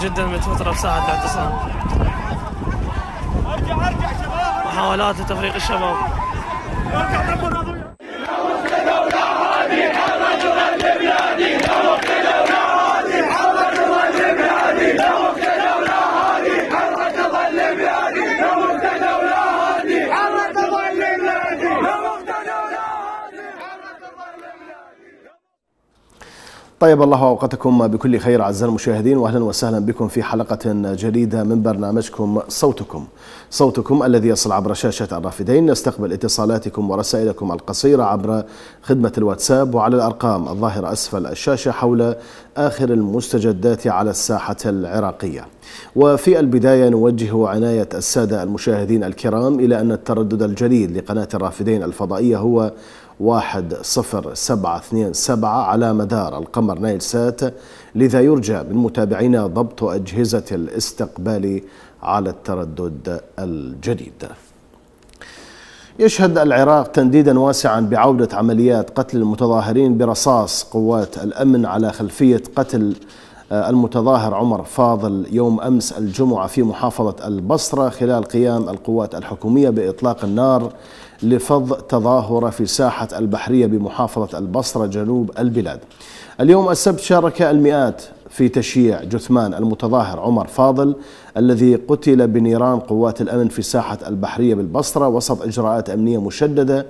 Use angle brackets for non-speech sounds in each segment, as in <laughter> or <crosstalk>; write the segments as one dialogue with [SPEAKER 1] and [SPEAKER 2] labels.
[SPEAKER 1] جدا متوتره بساحه الاعتصام محاولات لتفريق الشباب.
[SPEAKER 2] طيب الله أوقاتكم بكل خير أعزائي المشاهدين واهلا وسهلا بكم في حلقة جديدة من برنامجكم صوتكم. صوتكم الذي يصل عبر شاشة الرافدين نستقبل اتصالاتكم ورسائلكم القصيرة عبر خدمة الواتساب وعلى الأرقام الظاهرة أسفل الشاشة حول آخر المستجدات على الساحة العراقية. وفي البداية نوجه عناية السادة المشاهدين الكرام إلى أن التردد الجديد لقناة الرافدين الفضائية هو واحد صفر سبعة اثنين سبعة على مدار القمر نايل سات لذا يرجى من متابعينا ضبط أجهزة الاستقبال على التردد الجديد. يشهد العراق تنديدا واسعا بعودة عمليات قتل المتظاهرين برصاص قوات الأمن على خلفية قتل المتظاهر عمر فاضل يوم أمس الجمعة في محافظة البصرة خلال قيام القوات الحكومية بإطلاق النار لفض تظاهرة في ساحة البحرية بمحافظة البصرة جنوب البلاد. اليوم السبت شارك المئات في تشييع جثمان المتظاهر عمر فاضل الذي قتل بنيران قوات الأمن في ساحة البحرية بالبصرة وسط إجراءات أمنية مشددة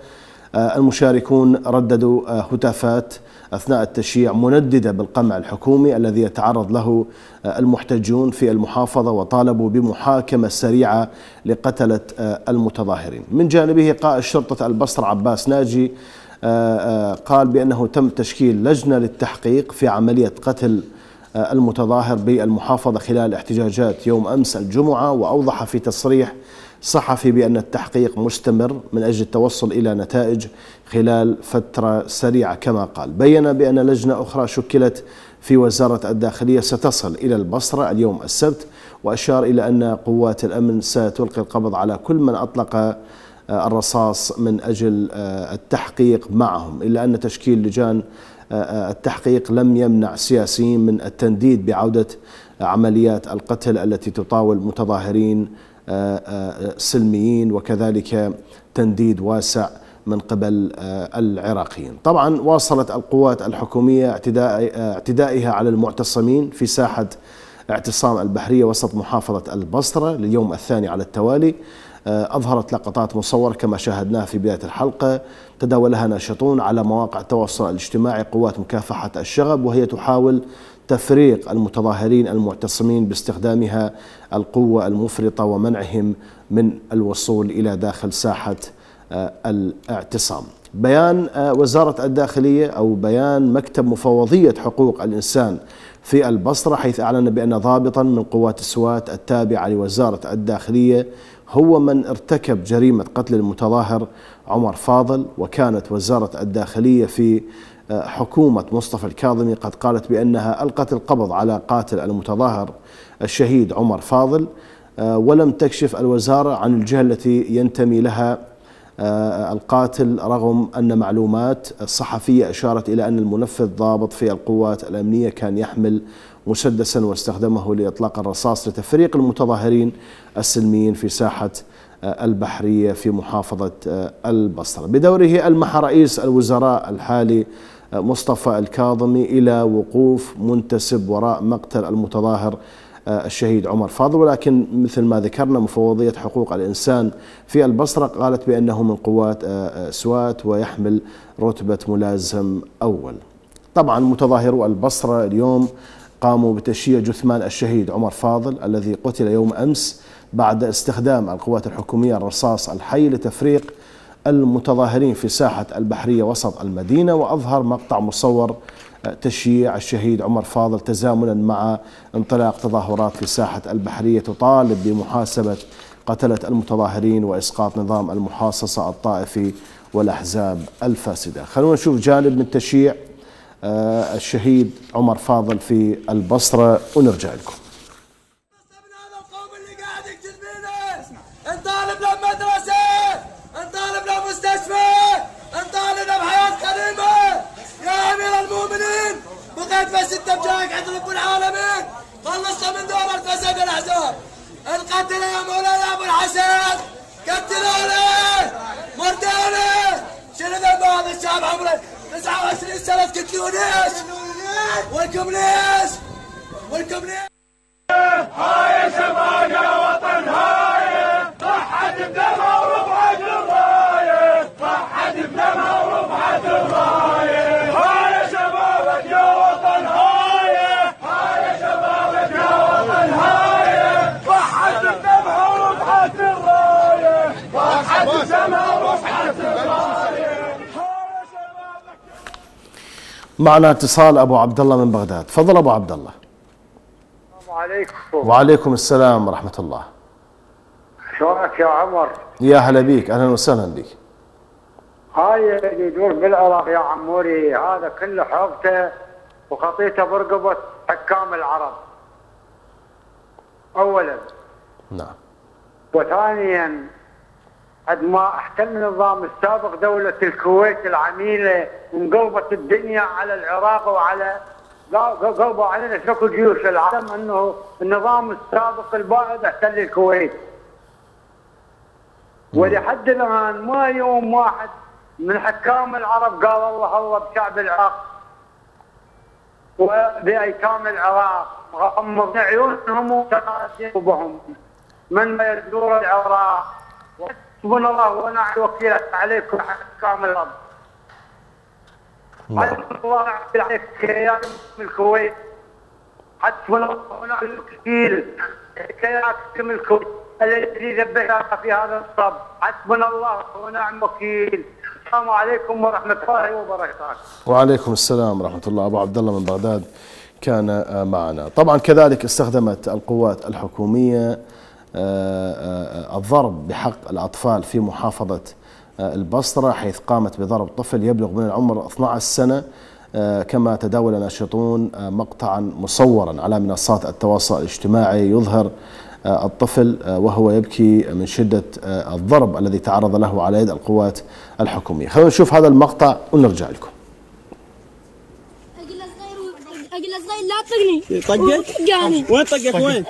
[SPEAKER 2] المشاركون رددوا هتافات أثناء التشييع منددة بالقمع الحكومي الذي يتعرض له المحتجون في المحافظة وطالبوا بمحاكمة سريعة لقتلة المتظاهرين. من جانبه قائد شرطة البصرة عباس ناجي قال بأنه تم تشكيل لجنة للتحقيق في عملية قتل المتظاهر بالمحافظة خلال احتجاجات يوم أمس الجمعة وأوضح في تصريح صحفي بأن التحقيق مستمر من أجل التوصل إلى نتائج خلال فترة سريعة كما قال. بين بأن لجنة أخرى شكلت في وزارة الداخلية ستصل إلى البصرة اليوم السبت وأشار إلى أن قوات الأمن ستلقي القبض على كل من أطلق الرصاص من أجل التحقيق معهم. إلا أن تشكيل لجان التحقيق لم يمنع سياسيين من التنديد بعودة عمليات القتل التي تطاول متظاهرين سلميين وكذلك تنديد واسع من قبل العراقيين. طبعا واصلت القوات الحكومية اعتدائها على المعتصمين في ساحة اعتصام البحرية وسط محافظة البصرة لليوم الثاني على التوالي. أظهرت لقطات مصورة كما شاهدناها في بداية الحلقة. تداولها ناشطون على مواقع التواصل الاجتماعي قوات مكافحة الشغب وهي تحاول تفريق المتظاهرين المعتصمين باستخدامها القوة المفرطة ومنعهم من الوصول إلى داخل ساحة الاعتصام. بيان وزارة الداخلية أو بيان مكتب مفوضية حقوق الإنسان في البصرة حيث أعلن بأن ضابطا من قوات السوات التابعة لوزارة الداخلية هو من ارتكب جريمة قتل المتظاهر عمر فاضل وكانت وزارة الداخلية في حكومة مصطفى الكاظمي قد قالت بأنها ألقت القبض على قاتل المتظاهر الشهيد عمر فاضل ولم تكشف الوزارة عن الجهة التي ينتمي لها القاتل رغم أن معلومات صحفية أشارت إلى أن المنفذ ضابط في القوات الأمنية كان يحمل مسدسا واستخدمه لإطلاق الرصاص لتفريق المتظاهرين السلميين في ساحة البحرية في محافظة البصرة. بدوره المح رئيس الوزراء الحالي مصطفى الكاظمي إلى وقوف منتسب وراء مقتل المتظاهر الشهيد عمر فاضل. ولكن مثل ما ذكرنا مفوضية حقوق الإنسان في البصرة قالت بأنه من قوات سوات ويحمل رتبة ملازم أول. طبعا متظاهرو البصرة اليوم قاموا بتشييع جثمان الشهيد عمر فاضل الذي قتل يوم أمس بعد استخدام القوات الحكومية الرصاص الحي لتفريق المتظاهرين في ساحة البحرية وسط المدينة وأظهر مقطع مصور تشييع الشهيد عمر فاضل تزامنا مع انطلاق تظاهرات في ساحة البحرية تطالب بمحاسبة قتلة المتظاهرين وإسقاط نظام المحاصصة الطائفي والأحزاب الفاسدة. خلونا نشوف جانب من تشييع الشهيد عمر فاضل في البصرة ونرجع لكم.
[SPEAKER 3] بجايك عند رب العالمين والله من دور الفسق الاحزاب القتل يا مولانا أبو الحسن قتلونا مردونا شنو ذنب الشعب عمره 29 سنة تقتلون إيش؟ ولكم ليش؟ ولكم ليش؟
[SPEAKER 4] هاي شباب يا وطن هاي
[SPEAKER 2] معنا اتصال أبو عبد الله من بغداد. تفضل أبو عبد الله
[SPEAKER 5] السلام. عليكم
[SPEAKER 2] وعليكم السلام ورحمة الله.
[SPEAKER 5] شلونك يا عمر؟
[SPEAKER 2] يا هلا بيك أهلا وسهلا بك
[SPEAKER 5] هاي اللي يدور بالعراق يا عموري هذا كله حوبته وخطيته برقبة حكام العرب. اولا.
[SPEAKER 2] نعم.
[SPEAKER 5] وثانيا قد ما أحتل النظام السابق دولة الكويت العميلة انقلبت الدنيا على العراق وعلى قلبوا علينا شكو جيوش العالم أنه النظام السابق البائد أحتل الكويت. ولحد الآن ما يوم واحد من حكام العرب قال الله الله بشعب العراق. وبأيتام العراق غمض عيونهم وتقاسيم بهم من يدور العراق. حسبنا الله ونعم الوكيل عليكم حكام الأرض
[SPEAKER 2] نعم
[SPEAKER 5] الله. يعطي عليك يا من الكويت. حسبنا الله. ونعم الوكيل كياتكم الكويت. الذي ذبحنا في هذا الصب حسبنا الله. ونعم الوكيل السلام عليكم ورحمة الله وبركاته.
[SPEAKER 2] وعليكم السلام ورحمة الله. أبو عبد الله من بغداد كان معنا. طبعا كذلك استخدمت القوات الحكومية الضرب بحق الأطفال في محافظة آه، البصرة حيث قامت بضرب طفل يبلغ من العمر 12 سنة آه، كما تداول ناشطون آه، مقطعا مصورا على منصات التواصل الاجتماعي يظهر آه، الطفل آه، وهو يبكي من شدة آه، الضرب الذي تعرض له على يد القوات الحكومية. خلونا نشوف هذا المقطع ونرجع لكم.
[SPEAKER 6] طقت؟
[SPEAKER 7] يعني
[SPEAKER 6] وين طقك وين؟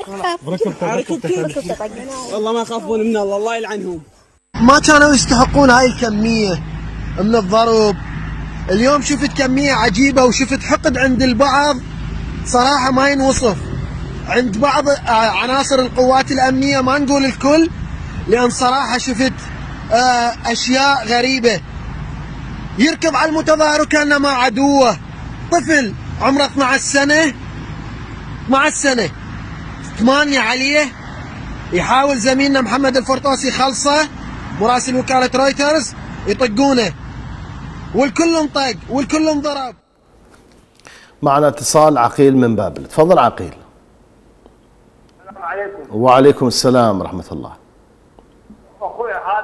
[SPEAKER 6] والله ما يخافون من الله الله يلعنهم
[SPEAKER 8] ما كانوا يستحقون هاي الكمية من الضرب اليوم شفت كمية عجيبة وشفت حقد عند البعض صراحة ما ينوصف عند بعض آه، عناصر القوات الأمنية ما نقول الكل لأن صراحة شفت آه، أشياء غريبة يركض على المتظاهر وكأنه مع عدوه طفل عمره 12 سنة 12 سنة ثمانية عليه. يحاول زميلنا محمد الفرطوسي يخلصه مراسل وكالة رويترز. يطقونه. والكل انطق والكل انضرب
[SPEAKER 2] معنا اتصال عقيل من بابل. تفضل عقيل.
[SPEAKER 5] السلام عليكم.
[SPEAKER 2] وعليكم السلام ورحمة الله.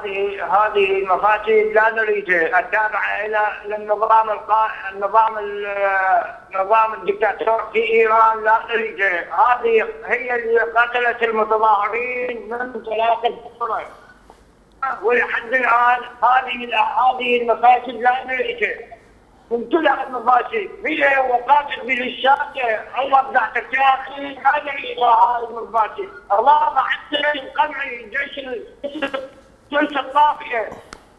[SPEAKER 5] هذه هذه المفاتيح لا نريدها. التابعة إلى للنظام القا... النظام ال- نظام الدكتاتور في إيران لا نريدها. هذه هي اللي قتلت المتظاهرين من ثلاثة اشهر ولحد الآن هذه هذه المفاسد لا نريدها. امتلأ المفاسد هي وقاتل بالشاشه عمر ذاك الشاخي ما نريدها هذه المفاسد الله حتى القمعي جيش الطافيه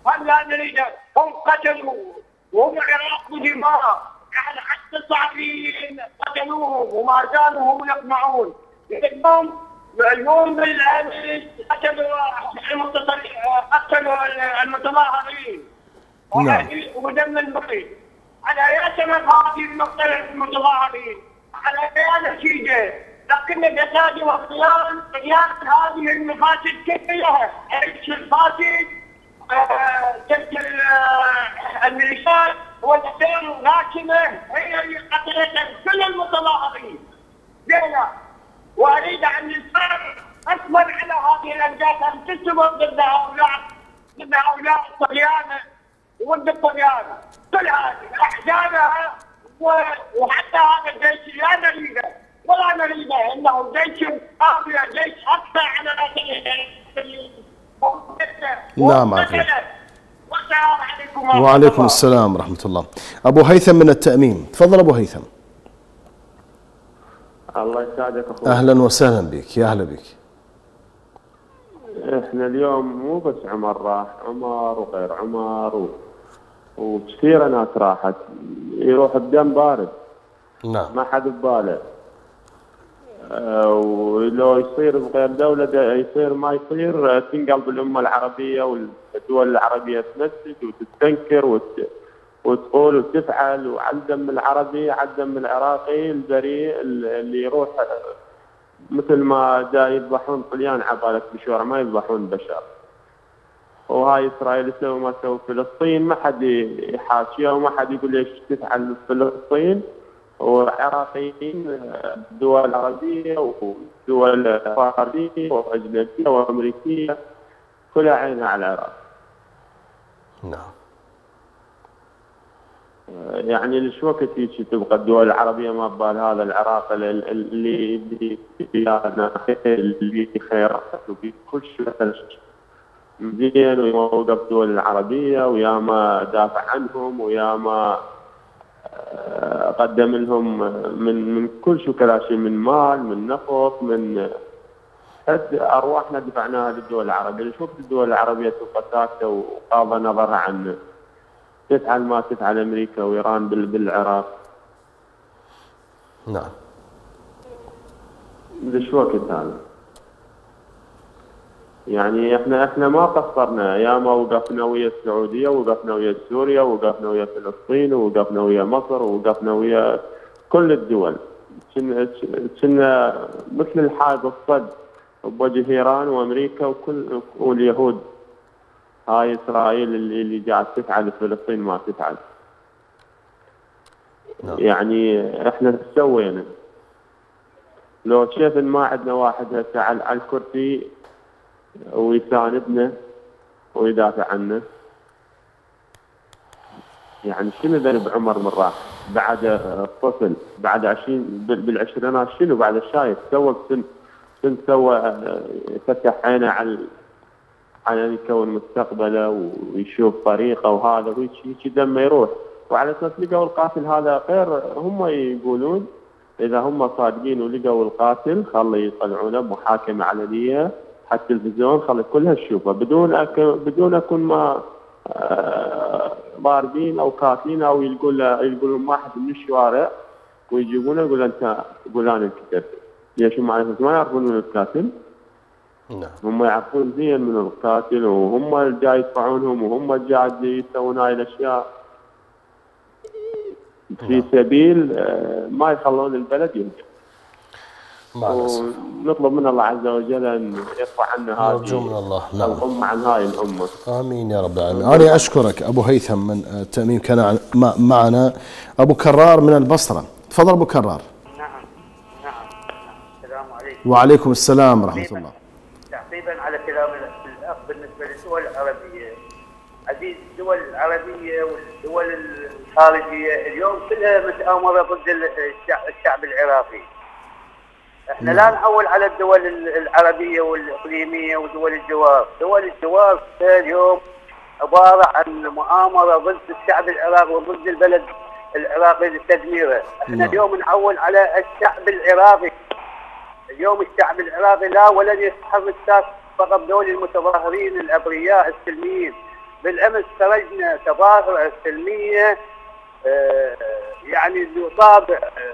[SPEAKER 5] هم لا نريده هم قتلوا وهم العراق بدماء يعني حتى الصحفيين قتلوهم وما زالوا هم يقمعون. اليوم اليوم بالامس قتلوا قتلوا المتظاهرين.
[SPEAKER 2] نعم.
[SPEAKER 5] ودم البقي على اي سبب هذه المقتله المتظاهرين. على اي نتيجة. لكن الفساد والخيانه خيانه هذه المفاسد كلها. الجيش الفاسد آه، تلك آه، الميليشيات والاسلام الغاشمه هي اللي قتلت كل المتظاهرين. ليلى وأريد أن الانسان اصبر على هذه الأنجاز أن تستمر ضد هؤلاء ضد هؤلاء الطغيانه وضد الطغيانه كل هذه احزابها و- وحتى هذا الجيش لا نريده. ولا نريده إنه جيش قابل جيش أكثر على
[SPEAKER 2] نعم،
[SPEAKER 5] عليكم ورحمة
[SPEAKER 2] وعليكم. السلام ورحمة الله. أبو هيثم من التأميم. تفضل أبو هيثم.
[SPEAKER 9] الله يسعدك أخوي.
[SPEAKER 2] أهلا وسهلا بك. يا أهلا بك.
[SPEAKER 9] إحنا اليوم مو بس عمر راح عمر وغير عمر و... وكثير ناس راحت. يروح بدم بارد.
[SPEAKER 2] نعم.
[SPEAKER 9] ما حد بباله. ولو يصير بغير دولة يصير ما يصير تنقلب الأمة العربية والدول العربية تنسج وتستنكر وت... وتقول وتفعل وعلى الدم العربي على الدم العراقي البريء اللي يروح مثل ما دا يذبحون طليان عبالة بشورة ما يذبحون بشر. وهاي إسرائيل تسوي ما تسوي فلسطين ما حد يحاشيها وما حد يقول ليش تفعل فلسطين؟ وعراقيين دول عربية ودول غربيه وأجنبية وأمريكية كلها عينها على العراق.
[SPEAKER 2] نعم
[SPEAKER 9] يعني ليش وقت هيك تبقى الدول العربية ما ببال هذا العراق اللي اللي اللي خيرات وكل شيء زين ويوقف الدول العربية وياما دافع عنهم وياما قدم لهم من من كل شيء كلا شيء من مال من نفط من قد أرواحنا دفعناها للدول العربية، وقت الدول العربية تبقى ساكته وقاضى نظرها عن تفعل ما تفعل أمريكا وإيران بال- بالعراق،
[SPEAKER 2] نعم.
[SPEAKER 9] ليش وقت هذا؟ يعني إحنا إحنا ما قصرنا. يا ما وقفنا ويا السعودية وقفنا ويا سوريا وقفنا ويا فلسطين وقفنا ويا مصر وقفنا ويا كل الدول. كنا كنا مثل الحائط الصد بوجه إيران وأمريكا وكل واليهود. هاي إسرائيل اللي اللي قاعد تفعل فلسطين ما تفعل. يعني إحنا سوينا؟ لو شايف إن ما عندنا واحد هسه على الكرسي ويساندنا ويدافع عنا يعني شنو ذنب عمر من راح؟ بعد الطفل بعد 20 بال- بالعشرينات شنو بعد الشايف سوى سن سن سوى فتح عينه على على أن يكون مستقبله ويشوف طريقه وهذا وهيك هيك دمه يروح. وعلى أساس لقوا القاتل هذا غير هم يقولون إذا هم صادقين ولقوا القاتل خلي يطلعونه بمحاكمة علنية. على التلفزيون خلي كلها تشوفه بدون أك... بدون أكون ما آه، ضاربين أو قاتلين أو يقول يقولون واحد من الشوارع ويجيبونه يقول أنت يقول أنا انكتبت ليش هم على ما يعرفون من القاتل.
[SPEAKER 2] نعم.
[SPEAKER 9] هم يعرفون زين من القاتل وهم اللي جاي يدفعونهم وهم اللي قاعد يسوون هاي الأشياء. في سبيل آه، ما يخلون البلد ينجح. ونطلب من الله عز وجل أن يرفع عنا
[SPEAKER 2] نرجو من
[SPEAKER 9] هذه
[SPEAKER 2] الله. نعم.
[SPEAKER 9] الأمة عن هاي الأمة.
[SPEAKER 2] آمين يا رب العالمين. أنا أشكرك أبو هيثم من آه، تاميم كان عن- مع- معنا. أبو كرار من البصرة. تفضل أبو كرار.
[SPEAKER 10] نعم نعم السلام عليكم.
[SPEAKER 2] وعليكم السلام ورحمة الله.
[SPEAKER 10] تعقيبا على كلام الأخ بالنسبة للدول العربية. عزيز الدول العربية والدول الخارجية اليوم كلها متآمرة ضد الشعب, الشعب العراقي. إحنا لا نعول على الدول العربية والإقليمية ودول الجوار، دول الجوار اليوم عبارة عن مؤامرة ضد الشعب العراقي وضد البلد العراقي لتدميره، إحنا
[SPEAKER 2] نعم.
[SPEAKER 10] اليوم نعول على الشعب العراقي. اليوم الشعب العراقي لا ولن الساق فقط دول المتظاهرين الأبرياء السلميين. بالأمس خرجنا تظاهرة سلمية آه، يعني ذو طابع آه،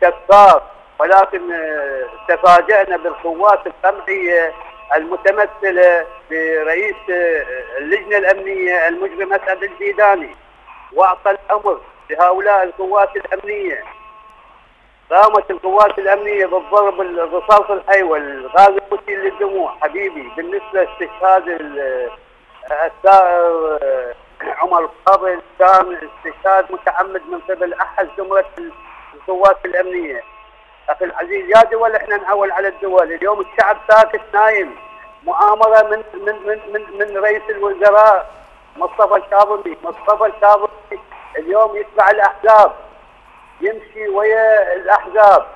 [SPEAKER 10] كثار ولكن آه، تفاجأنا بالقوات القمعية المتمثلة برئيس آه، اللجنة الأمنية المجرم أسعد الجيداني وأعطى الأمر لهؤلاء القوات الأمنية. قامت القوات الأمنية بالضرب الرصاص الحي والغاز المسيل للدموع. حبيبي بالنسبة لاستشهاد ال- الثائر آه، عمر قابل كان استشهاد متعمد من قبل أحد زمرة القوات الأمنية. أخي العزيز يا دول إحنا نعول على الدول. اليوم الشعب ساكت نايم. مؤامرة من من من من, من رئيس الوزراء مصطفى الكاظمي مصطفى الكاظمي اليوم يتبع الأحزاب. يمشي ويا الأحزاب.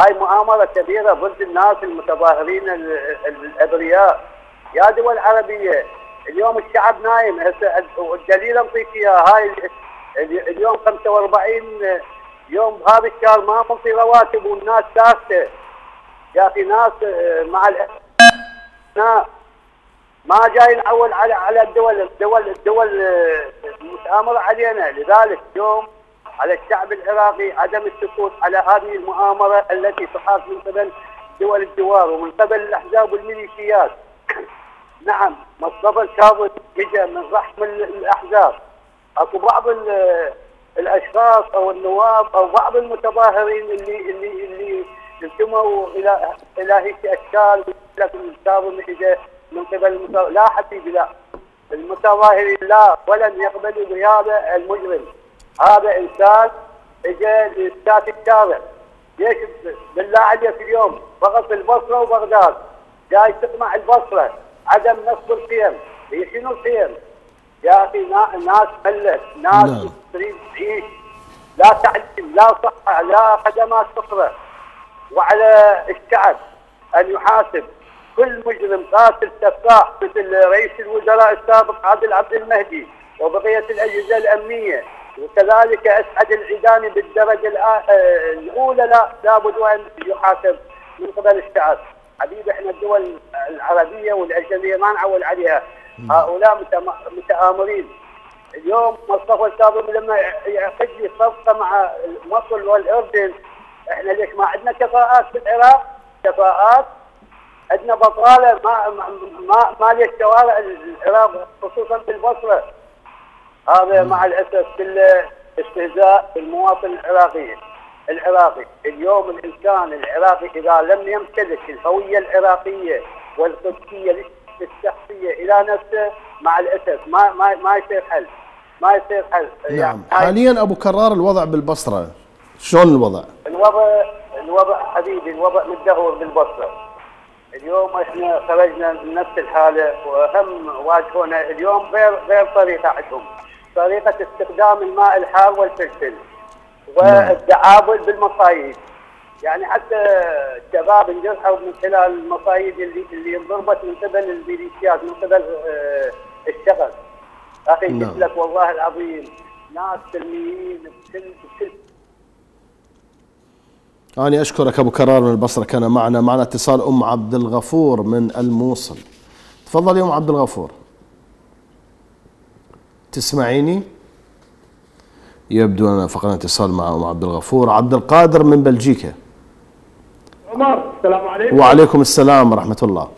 [SPEAKER 10] هاي مؤامرة كبيرة ضد الناس المتظاهرين ال- ال- الأبرياء. يا دول عربية اليوم الشعب نايم. والدليل انطيك إياه. هاي ال- ال- اليوم 45 يوم هذا الشهر ما منطي رواتب والناس ساكته يا أخي ناس آه، مع الأسف ناس ما جاي نعول على على الدول الدول الدول آه، المتآمرة علينا. لذلك اليوم على الشعب العراقي عدم السكوت على هذه المؤامرة التي تحاك من قبل دول الجوار ومن قبل الأحزاب والميليشيات. <coughs> نعم مصطفى الكاظم اجى من رحم ال- الأحزاب. أكو بعض الأشخاص أو النواب أو بعض المتظاهرين اللي اللي اللي انتموا إلى إلى هيك أشكال لكن اجى من قبل لا حبيبي لا. المتظاهرين لا ولن يقبلوا بهذا المجرم. هذا إنسان اجى لسكات الشارع. ليش؟ بالله عليك اليوم. فقط البصرة وبغداد. جاي تقمع البصرة. عدم نصب الخيم هي شنو الخيم؟ يا أخي نا- ناس ملت. ناس
[SPEAKER 2] نعم.
[SPEAKER 10] تريد تعيش لا تعليم لا صحة لا خدمات أخرى. وعلى الشعب أن يحاسب. كل مجرم قاتل سفاح مثل رئيس الوزراء السابق عادل عبد المهدي وبقية الأجهزة الأمنية. وكذلك أسعد العيداني بالدرجة الآ- آه، الأولى. لا لابد وان يحاسب من قبل الشعب. حبيبي إحنا الدول العربية والأجنبية ما نعول عليها. هؤلاء متآمرين. اليوم مصطفى الكاظم لما يعقد لي صفقه مع مصر والأردن. إحنا ليش ما عندنا كفاءات في العراق؟ كفاءات. عندنا بطالة ما ما ما, ما ليش شوارع العراق خصوصا في البصرة. هذا مع الأسف كله استهزاء بالمواطن العراقي. العراقي. اليوم الإنسان العراقي إذا لم يمتلك الهوية العراقية والقدسية الشخصيه إلى نفسه مع الأسف ما ما ما يصير حل. ما يصير حل.
[SPEAKER 2] نعم.
[SPEAKER 10] هاي
[SPEAKER 2] حاليا أبو كرار الوضع بالبصرة. شلون الوضع؟
[SPEAKER 10] الوضع الوضع حبيبي الوضع متدهور بالبصرة. اليوم إحنا خرجنا من نفس الحالة وهم واجهونا اليوم غير غير طريقة عندهم. طريقة استخدام الماء الحار والفلفل والتعامل بالمصايد. يعني حتى الشباب انجرحوا من خلال المصايد اللي اللي انضربت من قبل الميليشيات من قبل آه، الشغل. أخي
[SPEAKER 2] نعم.
[SPEAKER 10] قلت لك والله العظيم ناس سلميين بكل بكل.
[SPEAKER 2] أنا أشكرك أبو كرار من البصرة كان معنا معنا اتصال أم عبد الغفور من الموصل. تفضل يا أم عبد الغفور. تسمعيني؟ يبدو أن فقدنا اتصال مع أم عبد الغفور. عبد القادر من بلجيكا.
[SPEAKER 11] عمر السلام عليكم.
[SPEAKER 2] وعليكم السلام ورحمة الله.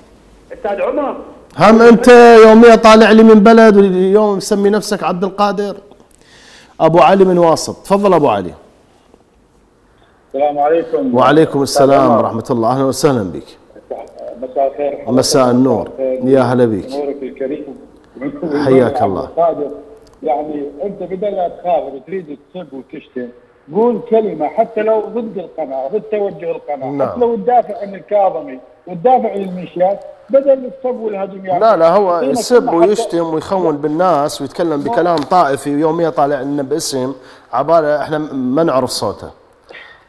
[SPEAKER 11] أستاذ عمر.
[SPEAKER 2] هم أنت يوميا طالع لي من بلد واليوم مسمي نفسك عبد القادر. أبو علي من واسط. تفضل أبو علي.
[SPEAKER 11] السلام عليكم.
[SPEAKER 2] وعليكم السلام ورحمة الله. أهلا وسهلا بك.
[SPEAKER 11] مساء الخير.
[SPEAKER 2] مساء النور. يا هلا بك.
[SPEAKER 11] نورك الكريم.
[SPEAKER 2] حياك الله.
[SPEAKER 11] يعني أنت بدل لا تخاف وتريد تسب وتشتم قول كلمة حتى لو ضد القناة ضد توجه القناة
[SPEAKER 2] نعم.
[SPEAKER 11] حتى لو تدافع عن الكاظمي وتدافع عن الميليشيات بدل السب والهجم يعني.
[SPEAKER 2] لا لا هو يسب ويشتم ويخون بالناس ويتكلم بكلام طائفي ويوميا طالع لنا باسم عباله إحنا ما نعرف صوته.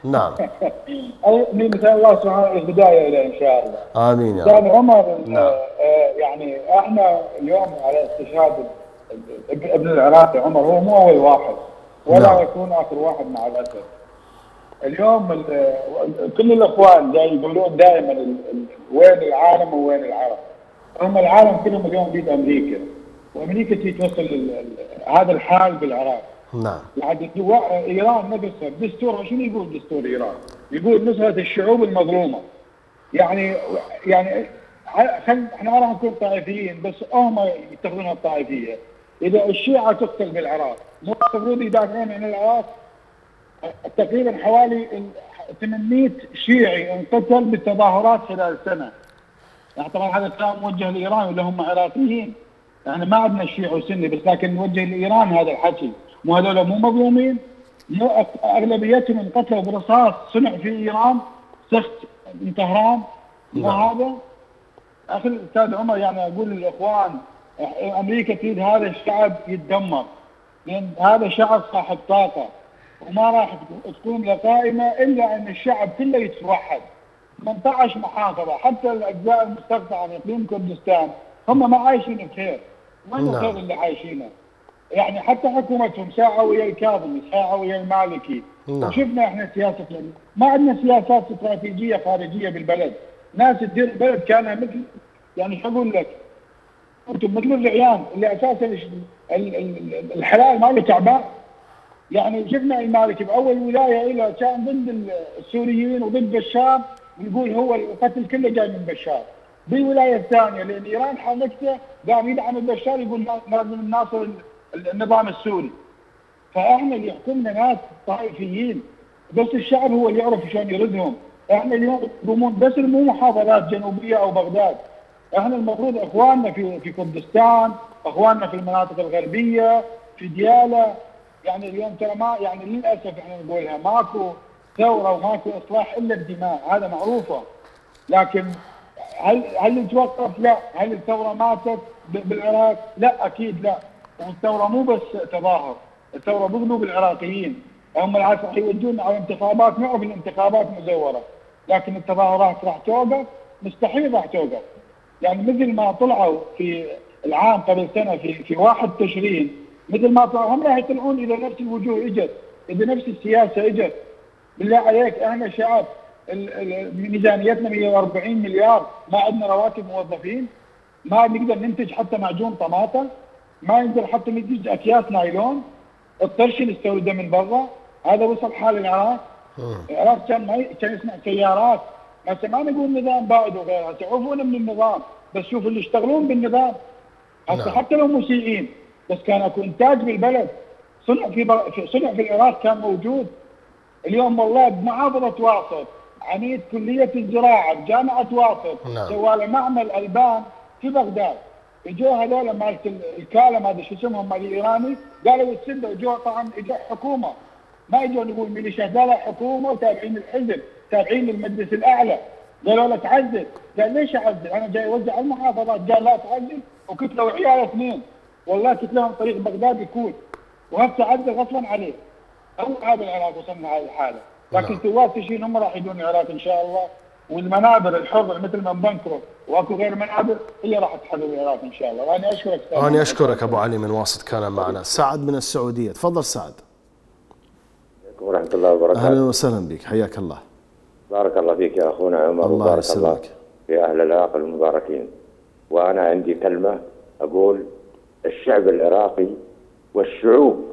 [SPEAKER 2] نعم. <laughs>
[SPEAKER 11] نسال الله سبحانه الهداية إلى إن شاء الله.
[SPEAKER 2] آمين يا رب.
[SPEAKER 11] عمر
[SPEAKER 2] نعم.
[SPEAKER 11] آه، يعني أحنا اليوم على استشهاد ابن ابن العراقي عمر هو مو أول واحد. ولا
[SPEAKER 2] نعم.
[SPEAKER 11] يكون آخر واحد مع الاسف. اليوم ال- كل الأخوان جاي يقولون دائما وين العالم ووين العرب. هم العالم كلهم اليوم بيد أمريكا وأمريكا تي توصل هذا الحال بالعراق.
[SPEAKER 2] نعم
[SPEAKER 11] بعد إيران نفسها دستورها شنو يقول دستور إيران؟ يقول نصرة الشعوب المظلومة. يعني يعني إحنا ما راح نكون طائفيين بس هم يتخذونها الطائفية. إذا الشيعة تقتل بالعراق مو المفروض يدافعون عن العراق؟ تقريبا حوالي ال- 800 شيعي انقتل بالتظاهرات خلال سنة. يعني طبعا هذا الكلام موجه لإيران ولا هم عراقيين. إحنا ما عندنا شيعي وسني بس لكن نوجه لإيران هذا الحكي، مو هذول مو مظلومين؟ مو أغلبيتهم انقتلوا برصاص صنع في إيران سخت من طهران مو
[SPEAKER 2] نعم.
[SPEAKER 11] هذا؟ أخي الأستاذ عمر يعني أقول للإخوان أمريكا تريد هذا الشعب يتدمر. لأن هذا شعب صاحب طاقة. وما راح تقوم له قائمة إلا أن الشعب كله يتوحد. 18 محافظة. حتى الأجزاء المستقطعة من إقليم كردستان هم ما عايشين بخير. وين
[SPEAKER 2] نعم.
[SPEAKER 11] الخير اللي عايشينه؟ يعني حتى حكومتهم ساعة ويا الكاظمي ساعة ويا المالكي.
[SPEAKER 2] نعم.
[SPEAKER 11] وشفنا إحنا سياسة ما عندنا سياسات استراتيجية خارجية بالبلد. ناس تدير البلد كانها مثل يعني شو أقول لك؟ أنتم مثل الرعيان اللي أساسا الحلال ماله تعبان. يعني شفنا المالكي بأول ولاية له كان ضد ال- السوريين وضد بشار ويقول هو القتل كله جاي من بشار. بالولاية الثانية لأن إيران حركته قام يدعم البشار يقول لازم نناصر ال- ال- النظام السوري. فإحنا اللي يحكمنا ناس طائفيين بس الشعب هو اللي يعرف شلون يردهم. إحنا اليوم يقومون بس مو محافظات جنوبية أو بغداد. إحنا المفروض اخواننا في في كردستان اخواننا في المناطق الغربية في دياله يعني اليوم ترى ما يعني للأسف إحنا نقولها ماكو ثورة وماكو إصلاح إلا الدماء هذا معروفة لكن هل هل نتوقف؟ لا، هل الثورة ماتت بالعراق؟ لا أكيد لا، والثورة مو بس تظاهر، الثورة بقلوب العراقيين، هم راح يودونا على انتخابات نعرف الانتخابات مزورة، لكن التظاهرات راح توقف؟ مستحيل راح توقف. يعني مثل ما طلعوا في العام قبل سنة في في واحد تشرين مثل ما طلعوا هم راح يطلعون إذا نفس الوجوه إجت، إذا نفس السياسة إجت. بالله عليك إحنا شعب ميزانيتنا 140 مليار ما عندنا رواتب موظفين ما نقدر ننتج حتى معجون طماطم ما نقدر حتى ننتج أكياس نايلون الطرش نستورده من برا. هذا وصل حال العراق. العراق كان ما كان يصنع سيارات هسه ما نقول نظام بائد وغيرها تعرفون من النظام بس شوف اللي يشتغلون بالنظام. هسه
[SPEAKER 2] نعم.
[SPEAKER 11] حتى لو مسيئين بس كان أكو إنتاج بالبلد. صنع في بر- صنع في العراق كان موجود. اليوم والله بمحافظة واسط عميد كلية الزراعة بجامعة واسط
[SPEAKER 2] نعم.
[SPEAKER 11] سوى له معمل ألبان في بغداد. إجوا هذول مالت ال- الكالم هذا شو اسمهم مال الايراني قالوا السده إجوا طبعا إجوا حكومة. ما إجوا نقول ميليشيا قالوا حكومة وتابعين الحزب. تابعين للمجلس الأعلى. قالوا له تعزل قال ليش اعزل أنا جاي أوزع على المحافظات. قال لا تعزل وكتلوا عياله اثنين. والله كتلهم طريق بغداد يكون. وهسه عزل غصبا عليه. اول هذا العراق وصلنا هذه الحالة. لكن ثوات تشين هم راح يدون العراق إن شاء الله. والمنابر الحره مثل ما بنكروا واكو غير منابر هي راح تحرر العراق إن شاء الله. وأنا أشكرك. أستاذ
[SPEAKER 2] أنا أشكرك أبو علي من واسط كان معنا. سعد من السعودية. تفضل سعد.
[SPEAKER 12] ورحمة الله وبركاته.
[SPEAKER 2] أهلا وسهلا بك. حياك الله.
[SPEAKER 12] بارك الله فيك يا أخونا عمر
[SPEAKER 2] الله
[SPEAKER 12] وبارك
[SPEAKER 2] يسلمك.
[SPEAKER 12] الله في أهل العراق المباركين وأنا عندي كلمة أقول الشعب العراقي والشعوب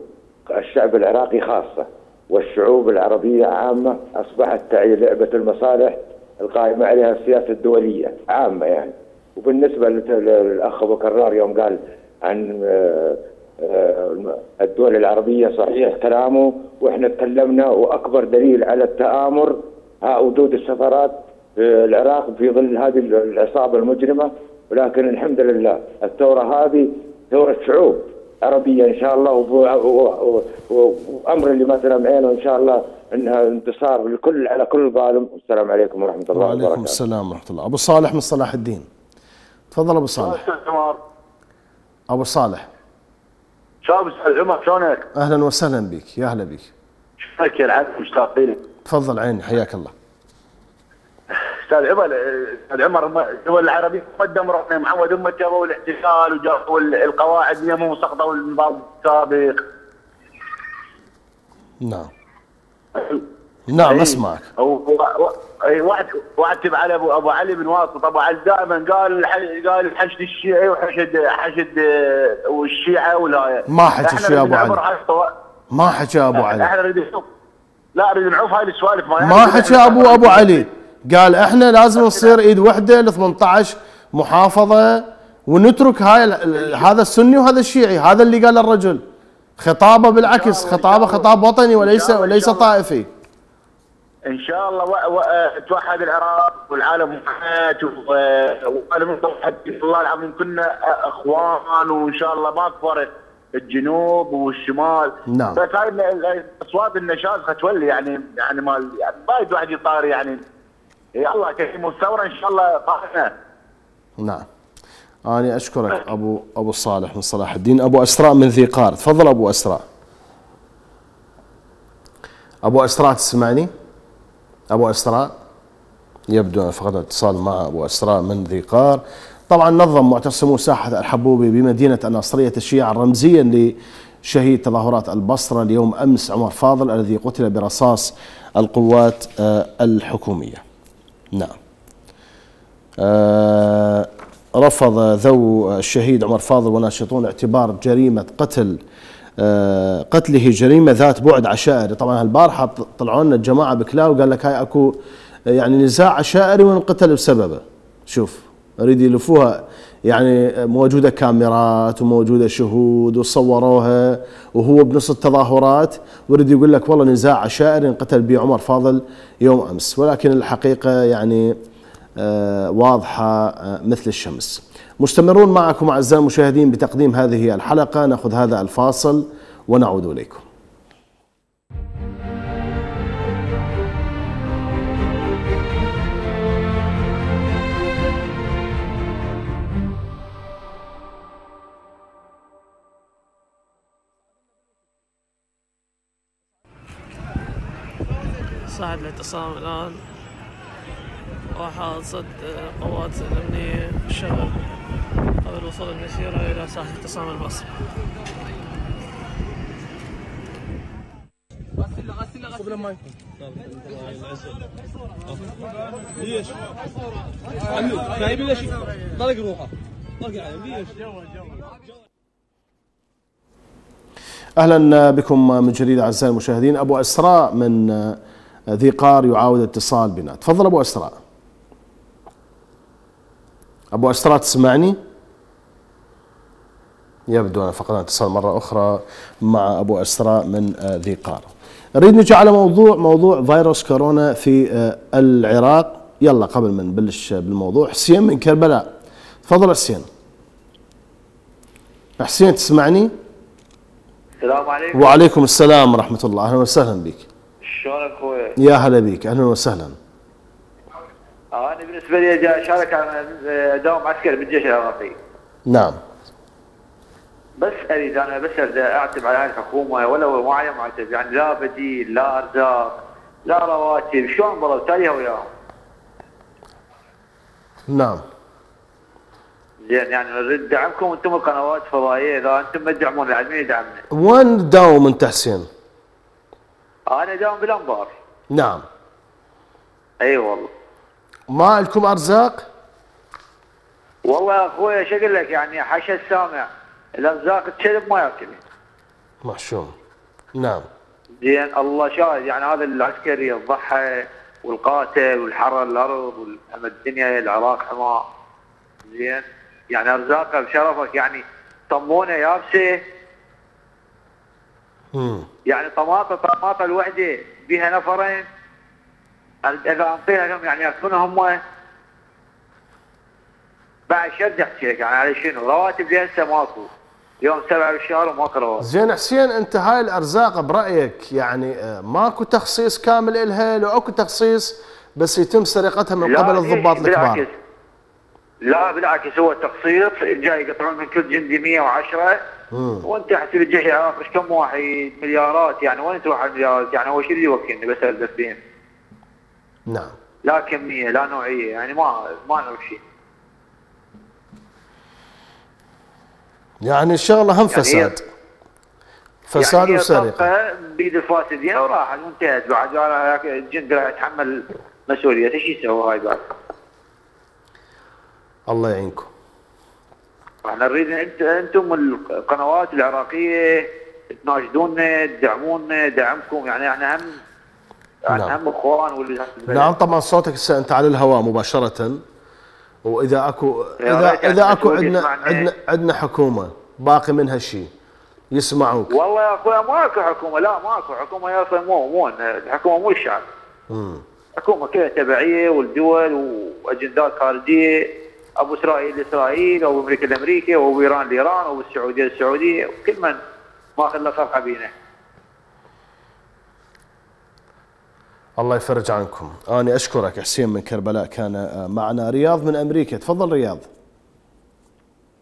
[SPEAKER 12] الشعب العراقي خاصة والشعوب العربية عامة أصبحت تعي لعبة المصالح القائمة عليها السياسة الدولية عامة يعني وبالنسبة للأخ أبو كرار يوم قال عن آه، آه، الدول العربية صحيح كلامه وإحنا تكلمنا وأكبر دليل على التآمر وجود السفارات في العراق في ظل هذه العصابة المجرمة. ولكن الحمد لله الثورة هذه ثورة شعوب عربية إن شاء الله وأمر اللي ما تنام عينه إن شاء الله إنها انتصار لكل على كل ظالم والسلام عليكم ورحمة الله
[SPEAKER 2] وعليكم
[SPEAKER 12] وبركاته.
[SPEAKER 2] السلام ورحمة الله. أبو صالح من صلاح الدين. تفضل أبو صالح.
[SPEAKER 13] أستاذ عمر
[SPEAKER 2] أبو صالح.
[SPEAKER 13] شلون أستاذ عمر شلونك؟
[SPEAKER 2] أهلا وسهلا بك. يا أهلا بك.
[SPEAKER 13] شلونك يا العبد مشتاقين.
[SPEAKER 2] تفضل عيني حياك الله.
[SPEAKER 13] أستاذ عمر أستاذ عمر الدول العربية قدم ربنا معود هم جابوا الاحتلال وجابوا القواعد يمهم وسقطوا النظام السابق.
[SPEAKER 2] نعم. نعم
[SPEAKER 13] و- اي وعد وعدت على ابو أبو علي بن واسط. أبو علي دائما قال قال الحشد الشيعي وحشد حشد والشيعة والهاي.
[SPEAKER 2] ما حكى
[SPEAKER 13] إحنا
[SPEAKER 2] شيء
[SPEAKER 13] نعبر
[SPEAKER 2] علي. ما حكى أبو علي.
[SPEAKER 13] إحنا نريد نشوف لا نريد نعوف هاي السوالف ما
[SPEAKER 2] ما حكى ابو أبو علي. قال إحنا لازم نصير إيد وحدة ل 18 محافظة ونترك هاي هذا السني وهذا الشيعي هذا اللي قال الرجل. خطابة بالعكس خطابه خطاب وطني وليس وليس طائفي.
[SPEAKER 13] إن شاء الله و... و... آه، توحد العراق والعالم وحد و... آه، وأنا من توحد الله العظيم كنا أخوان وإن شاء الله ما فرق الجنوب والشمال.
[SPEAKER 2] نعم.
[SPEAKER 13] بس هاي ال- ال- اصوات النشاز تولي يعني يعني مال يعني وايد واحد يطار يعني. يا الله كريم والثوره إن شاء الله قائمه
[SPEAKER 2] نعم. أنا أشكرك أبو أبو صالح من صلاح الدين. أبو أسراء من ذي قار. تفضل أبو أسراء. أبو أسراء تسمعني؟ أبو أسراء؟ يبدو أن فقد اتصال مع أبو أسراء من ذي قار. طبعا نظم معتصمو ساحة الحبوبي بمدينة الناصرية تشييعا رمزيا شهيد تظاهرات البصرة اليوم أمس عمر فاضل الذي قتل برصاص القوات آه، الحكومية. نعم. آه، رفض ذو الشهيد عمر فاضل وناشطون اعتبار جريمة قتل آه، قتله جريمة ذات بعد عشائري. طبعا البارحة طلعوا لنا الجماعة بكلاو وقال لك هاي أكو يعني نزاع عشائري وانقتل بسببه. شوف. يريد يلفوها. يعني موجودة كاميرات وموجودة شهود وصوروها وهو بنص التظاهرات. ويريد يقول لك والله نزاع عشائري انقتل به عمر فاضل يوم أمس. ولكن الحقيقة يعني آه، واضحة آه، مثل الشمس. مستمرون معكم أعزائي المشاهدين بتقديم هذه الحلقة. نأخذ هذا الفاصل ونعود إليكم.
[SPEAKER 1] صاعد الاعتصام الآن وحاصد صد قوات الأمنية الشغب قبل وصول المسيرة إلى ساحة اعتصام البصرة؟
[SPEAKER 2] أهلا بكم من جديد أعزائي المشاهدين أبو أسراء من ذي قار يعاود اتصال بنا. تفضل أبو أسراء. أبو أسراء تسمعني؟ يبدو أن فقدنا اتصال مرة أخرى مع أبو أسراء من ذي قار. نريد نجي على موضوع موضوع فيروس كورونا في العراق. يلا قبل ما نبلش بالموضوع. حسين من كربلاء. تفضل حسين. حسين تسمعني؟
[SPEAKER 14] السلام عليكم.
[SPEAKER 2] وعليكم السلام ورحمة الله. أهلا وسهلا بك.
[SPEAKER 14] شلونك أخوي؟
[SPEAKER 2] يا هلا بك أهلا وسهلا.
[SPEAKER 14] أنا بالنسبة لي جاي اشارك على دوام عسكري بالجيش العراقي.
[SPEAKER 2] نعم.
[SPEAKER 14] بس أريد أنا بس أعتب على الحكومة ولو ما عليهم معتب يعني لا بديل لا أرزاق لا رواتب شلون ضرب تاليها وياهم.
[SPEAKER 2] نعم.
[SPEAKER 14] زين يعني نريد دعمكم أنتم القنوات الفضائيه إذا أنتم ما تدعمون العلمين يدعمنا
[SPEAKER 2] وين تداوم أنت حسين؟
[SPEAKER 14] أنا داوم بالانبار
[SPEAKER 2] نعم.
[SPEAKER 14] أي والله.
[SPEAKER 2] ما لكم أرزاق؟
[SPEAKER 14] والله يا أخوي إيش أقول لك يعني حاشا السامع. الأرزاق الكلب ما ياكل
[SPEAKER 2] محشوم نعم.
[SPEAKER 14] زين الله شاهد. يعني هذا العسكري الضحى والقاتل والحرر الأرض الدنيا العراق حماة. زين. يعني أرزاقه بشرفك. يعني طمونه يابسه. يعني طماطه طماطه الوحدة بها نفرين. إذا أعطيها لهم يعني ياكلونها هم بعد شد احكي لك يعني على شنو؟ رواتب هسه ماكو. يوم سبعة بالشهر وماكو رواتب.
[SPEAKER 2] زين حسين أنت هاي الأرزاق برأيك يعني آه، ماكو تخصيص كامل إلها؟ لو أكو تخصيص بس يتم سرقتها من قبل
[SPEAKER 14] ليش؟
[SPEAKER 2] الضباط الكبار.
[SPEAKER 14] لا بالعكس هو تقسيط جاي يقطعون من كل جندي 110
[SPEAKER 2] مم.
[SPEAKER 14] وانت احسب الجيش العراقي إيش كم واحد مليارات يعني وين تروح المليارات؟ يعني هو شو اللي يوكلني بس البس بهم
[SPEAKER 2] نعم.
[SPEAKER 14] لا كمية لا نوعية يعني ما ما نعرف شيء.
[SPEAKER 2] يعني الشغلة هم
[SPEAKER 14] يعني
[SPEAKER 2] فساد. فساد
[SPEAKER 14] يعني طبقة بيد الفاسدين وراحت وانتهت. بعد الجند راح يتحمل مسؤوليته إيش يسوي هاي بعد؟
[SPEAKER 2] الله يعينكم.
[SPEAKER 14] إحنا نريد انت أنتم القنوات العراقية تناشدونا تدعمونا دعمكم. يعني إحنا هم يعني
[SPEAKER 2] نعم.
[SPEAKER 14] هم اخوان واللي
[SPEAKER 2] نعم طبعا صوتك هسه انت على الهواء مباشرة. وإذا اكو اذا
[SPEAKER 14] يعني
[SPEAKER 2] إذا
[SPEAKER 14] أكو
[SPEAKER 2] عندنا. عندنا عندنا حكومة باقي منها شيء. يسمعوك.
[SPEAKER 14] والله يا أخويا ماكو حكومة. لا ماكو حكومة يا أخوي مو مو الحكومة مو الشعب.
[SPEAKER 2] مم.
[SPEAKER 14] حكومة كلها تبعية والدول وأجندات خارجية. أبو إسرائيل اسرائيل أو أمريكا لأمريكا أو إيران لإيران أو السعودية للسعودية كل من ماخذ له صفحه بينا
[SPEAKER 2] الله يفرج عنكم. أنا أشكرك حسين من كربلاء كان آه، معنا. رياض من أمريكا. تفضل رياض.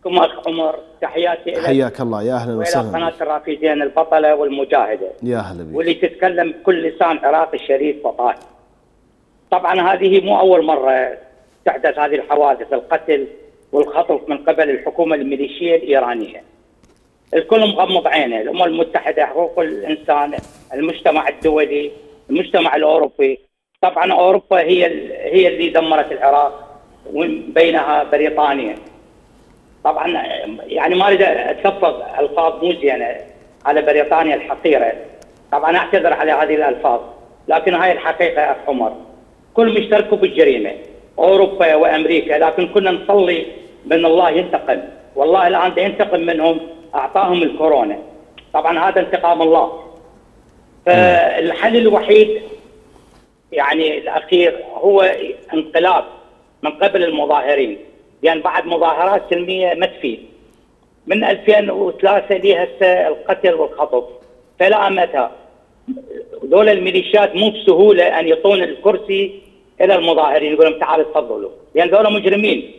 [SPEAKER 15] اخ عمر؟ تحياتي لك
[SPEAKER 2] حياك الله. يا أهلا وسهلا.
[SPEAKER 15] قناة
[SPEAKER 2] بك.
[SPEAKER 15] الرافدين البطلة والمجاهدة.
[SPEAKER 2] يا هلا بك
[SPEAKER 15] واللي تتكلم بكل لسان عراقي شريف وطاهر. طبعا هذه مو أول مرة تحدث هذه الحوادث القتل والخطف من قبل الحكومة الميليشية الإيرانية. الكل مغمض عينه الأمم المتحدة حقوق الإنسان المجتمع الدولي المجتمع الأوروبي. طبعا أوروبا هي هي اللي دمرت العراق بينها بريطانيا. طبعا يعني ما أريد أتلفظ ألفاظ مو زينة على بريطانيا الحقيرة. طبعا أعتذر على هذه الألفاظ لكن هاي الحقيقة يا أخ عمر. كل مشتركوا بالجريمة. أوروبا وأمريكا لكن كنا نصلي من الله ينتقم. والله الآن ينتقم منهم أعطاهم الكورونا. طبعا هذا انتقام الله. فالحل الوحيد يعني الأخير هو انقلاب من قبل المظاهرين. لأن بعد مظاهرات سلمية ما تفيد. من 2003 لي هسه القتل والخطف. فلا متى دول الميليشيات مو بسهولة أن يعطون الكرسي إلى المظاهرين يقول لهم تعالوا تفضلوا لأن دول مجرمين.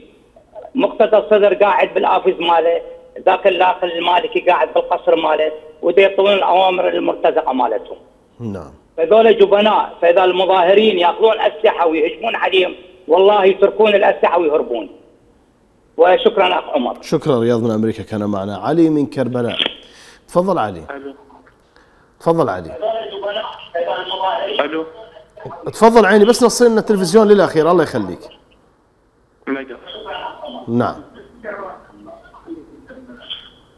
[SPEAKER 15] مقتدى الصدر قاعد بالافز ماله ذاك الأخ المالكي قاعد بالقصر ماله يعطون الأوامر المرتزقة مالتهم.
[SPEAKER 2] نعم.
[SPEAKER 15] فذول جبناء فإذا المظاهرين يأخذون اسلحه ويهجمون عليهم والله يتركون الأسلحة ويهربون. وشكرا أخ عمر.
[SPEAKER 2] شكرا رياض من أمريكا كان معنا. علي من كربلاء. تفضل علي. تفضل علي.
[SPEAKER 16] ألو.
[SPEAKER 2] تفضل عيني بس نصين لنا التلفزيون للأخير الله يخليك. نعم.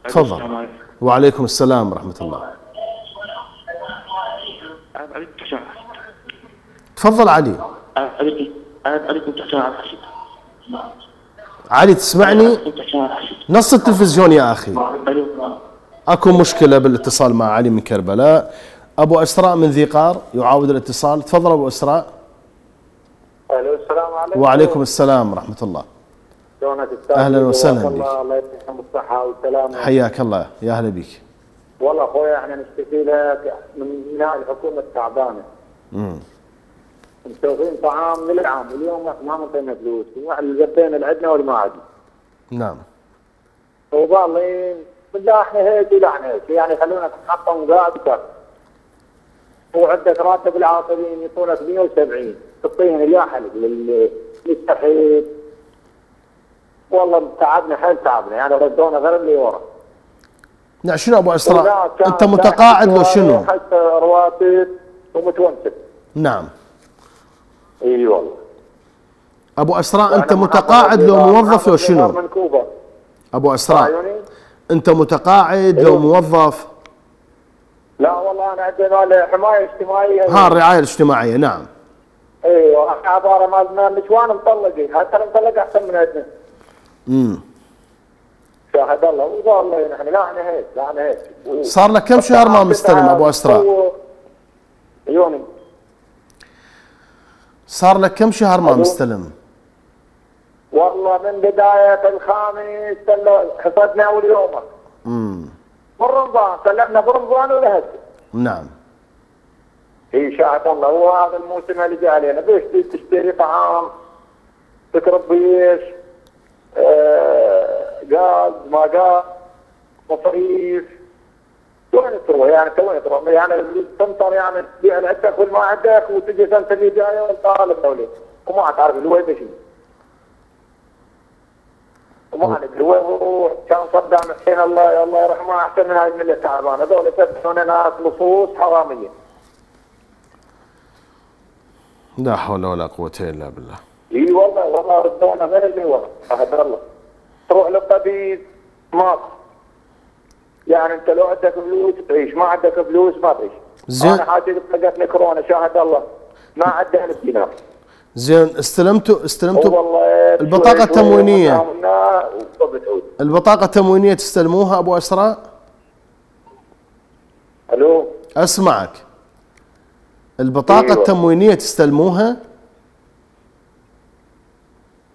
[SPEAKER 2] تفضل. وعليكم السلام ورحمة الله. تفضل علي. علي تسمعني؟ نص التلفزيون يا أخي. أكو مشكلة بالاتصال مع علي من كربلاء. أبو إسراء من ذي قار يعاود الاتصال. تفضل أبو إسراء.
[SPEAKER 17] ألو السلام عليكم.
[SPEAKER 2] وعليكم السلام ورحمة الله.
[SPEAKER 17] شلونك أستاذ
[SPEAKER 2] أهلاً وسهلاً بك.
[SPEAKER 17] الله يعطيكم الصحه والسلامة.
[SPEAKER 2] حياك الله. يا أهلا بك.
[SPEAKER 17] والله أخوي إحنا نشتكي لك من من هاي الحكومة التعبانة.
[SPEAKER 2] مم.
[SPEAKER 17] مسوين طعام من العام اليوم ما منطينا فلوس. الزبين اللي عندنا واللي ما عندنا
[SPEAKER 2] نعم.
[SPEAKER 17] وظالين بالله إحنا هيك لا إحنا هيك. يعني خلونا نحطم قاعد وكذا. وعندك راتب العاطلين يعطونك 170 تعطيهم يا حلق لل- للتحيط والله تعبنا حيل تعبنا. يعني ردونا غير اللي ورا.
[SPEAKER 2] نعم شنو
[SPEAKER 17] أبو أسراء؟
[SPEAKER 2] أنت متقاعد لو شنو؟
[SPEAKER 17] حتى رواتب ومتونسب.
[SPEAKER 2] نعم.
[SPEAKER 17] إي والله.
[SPEAKER 2] أبو أسراء أنت
[SPEAKER 17] وأنا
[SPEAKER 2] متقاعد لو موظف لو شنو؟
[SPEAKER 17] من كوبا
[SPEAKER 2] أبو
[SPEAKER 17] أسراء
[SPEAKER 2] أنت متقاعد لو
[SPEAKER 17] أيوه.
[SPEAKER 2] موظف
[SPEAKER 17] لا والله أنا عندي مال حماية اجتماعية.
[SPEAKER 2] ها الرعاية الاجتماعية نعم.
[SPEAKER 17] إيوه إحنا عبارة مال مال نسوان مطلقين حتى المطلق أحسن من عندنا؟
[SPEAKER 2] امم
[SPEAKER 17] شاهد الله. وظالين نحن لا هيك لا إحنا هيك. و-
[SPEAKER 2] صار لك كم شهر ما مستلم أبو اسراء
[SPEAKER 17] عيوني
[SPEAKER 2] صار لك كم شهر ما
[SPEAKER 17] ألو.
[SPEAKER 2] مستلم؟
[SPEAKER 17] والله من بداية الخامس حصدنا أول يوم
[SPEAKER 2] امم
[SPEAKER 17] برمضان سلمنا برمضان ولا هسه
[SPEAKER 2] نعم.
[SPEAKER 17] اي شاهد الله هو هذا الموسم اللي جاء علينا. بيش تشتري طعام تتربيش آه غاز ما غاز مصاريف. وين تروح؟ يعني انت وين تروح؟ يعني تنطر يعني تبيع اللي عندك والما عندك وتجي سنة اللي جاية وانت طالب دولي وما تعرف اللي وين بشي وما ندري وين بروح كان صدام حسين الله الله يرحمه أحسن من هاي المله تعبانه هذول يفتحون ناس لصوص حرامية.
[SPEAKER 2] لا حول ولا قوة إلا بالله.
[SPEAKER 17] إي والله والله ردونا غير اللي ورا هذا الله. تروح للطبيب ماكو يعني أنت لو عندك فلوس تعيش ما عندك فلوس ما تعيش.
[SPEAKER 2] زين.
[SPEAKER 17] أنا حاجتي طلقتني كورونا شاهد الله. ما عندي ألف دينار
[SPEAKER 2] زين استلمتوا استلمتوا.
[SPEAKER 17] وقامنا وبتعود
[SPEAKER 2] البطاقة التموينية تستلموها أبو أسراء؟
[SPEAKER 17] ألو؟
[SPEAKER 2] أسمعك. البطاقة
[SPEAKER 17] أيوة.
[SPEAKER 2] التموينية تستلموها؟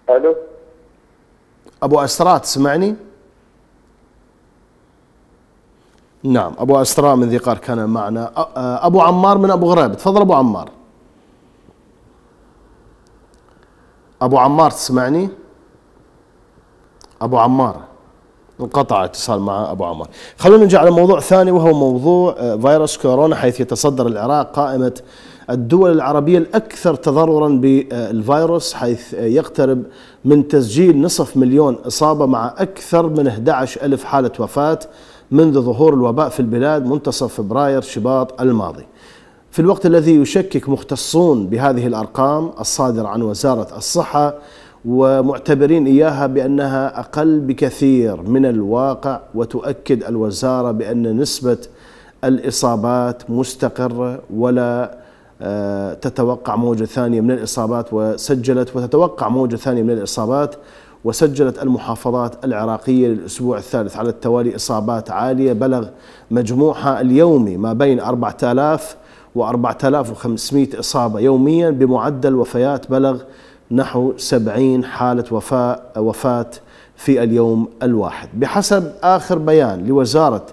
[SPEAKER 17] ألو؟
[SPEAKER 2] أبو أسراء تسمعني؟ نعم أبو أسراء من ذي قار كان معنا. أبو عمار من أبو غريب. تفضل أبو عمار. أبو عمار تسمعني؟ أبو عمار. انقطع اتصال مع أبو عمار. خلونا نجي على موضوع ثاني وهو موضوع آه، فيروس كورونا حيث يتصدر العراق قائمة الدول العربية الأكثر تضررا بالفيروس حيث آه، يقترب من تسجيل نصف مليون إصابة مع أكثر من 11 ألف حالة وفاة منذ ظهور الوباء في البلاد منتصف فبراير شباط الماضي. في الوقت الذي يشكك مختصون بهذه الأرقام الصادرة عن وزارة الصحة ومعتبرين إياها بأنها أقل بكثير من الواقع وتؤكد الوزارة بأن نسبة الإصابات مستقرة ولا آه، تتوقع موجة ثانية من الإصابات وسجلت وتتوقع موجة ثانية من الإصابات وسجلت المحافظات العراقية للأسبوع الثالث على التوالي إصابات عالية بلغ مجموعها اليومي ما بين 4000 و 4500 إصابة يوميا بمعدل وفيات بلغ نحو 70 حالة وفاة وفاة في اليوم الواحد. بحسب آخر بيان لوزارة